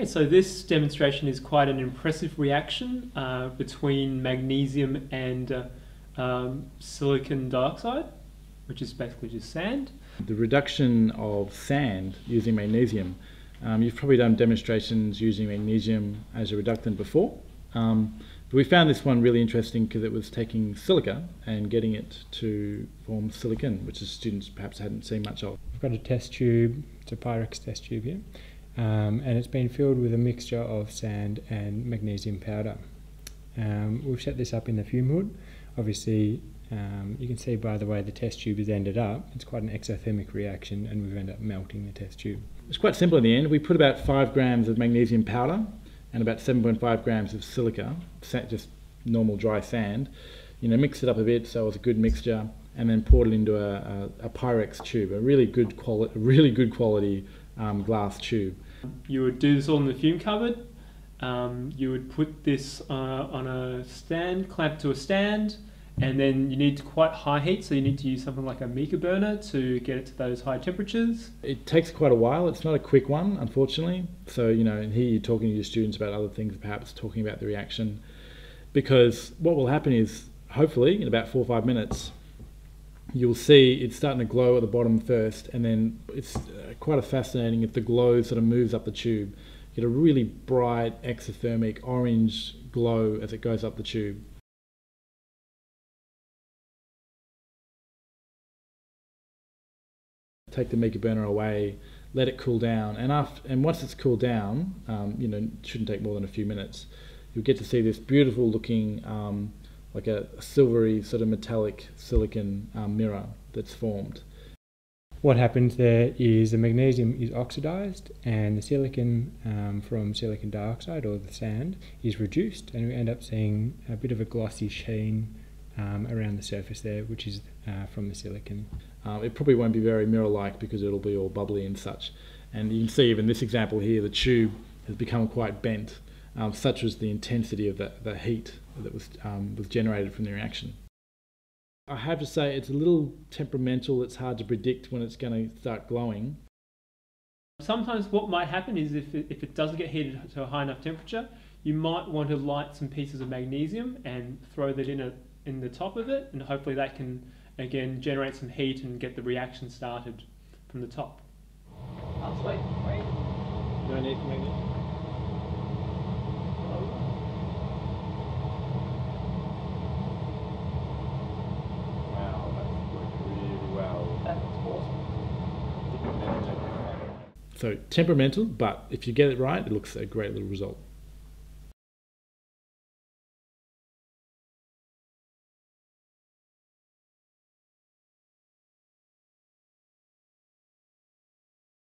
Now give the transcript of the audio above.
Okay, so this demonstration is quite an impressive reaction uh, between magnesium and uh, um, silicon dioxide, which is basically just sand. The reduction of sand using magnesium, um, you've probably done demonstrations using magnesium as a reductant before. Um, but we found this one really interesting because it was taking silica and getting it to form silicon, which the students perhaps hadn't seen much of. I've got a test tube, it's a Pyrex test tube here, um, and it's been filled with a mixture of sand and magnesium powder. Um, we've set this up in the fume hood. Obviously, um, you can see by the way the test tube has ended up, it's quite an exothermic reaction and we've ended up melting the test tube. It's quite simple in the end. We put about 5 grams of magnesium powder and about 7.5 grams of silica, just normal dry sand. You know, mix it up a bit so it's a good mixture, and then poured it into a, a, a Pyrex tube, a really good quality, really good quality um, glass tube. You would do this all in the fume cupboard. Um, you would put this uh, on a stand, clamp to a stand, and then you need quite high heat, so you need to use something like a Meker burner to get it to those high temperatures. It takes quite a while. It's not a quick one, unfortunately. So, you know, here you're talking to your students about other things, perhaps talking about the reaction. Because what will happen is, hopefully, in about four or five minutes, you'll see it's starting to glow at the bottom first, and then it's uh, quite a fascinating if the glow sort of moves up the tube. You get a really bright exothermic orange glow as it goes up the tube. take the Meker burner away, let it cool down, and after, and once it's cooled down, um, you know, it shouldn't take more than a few minutes. You'll get to see this beautiful looking, um, like a, silvery sort of metallic silicon um, mirror that's formed. What happens there is the magnesium is oxidized and the silicon um, from silicon dioxide or the sand is reduced, and we end up seeing a bit of a glossy sheen um, around the surface there, which is uh, from the silicon. Uh, it probably won't be very mirror-like because it'll be all bubbly and such. And you can see even this example here, the tube has become quite bent, um, such was the intensity of the, the heat that was, um, was generated from the reaction. I have to say it's a little temperamental, it's hard to predict when it's going to start glowing. Sometimes what might happen is if it, if it doesn't get heated to a high enough temperature, you might want to light some pieces of magnesium and throw that in a in the top of it, and hopefully that can again generate some heat and get the reaction started from the top. I'll wait, wait. No need for magnesium. Wow, that's worked really well. That's awesome. So temperamental, but if you get it right, it looks a great little result.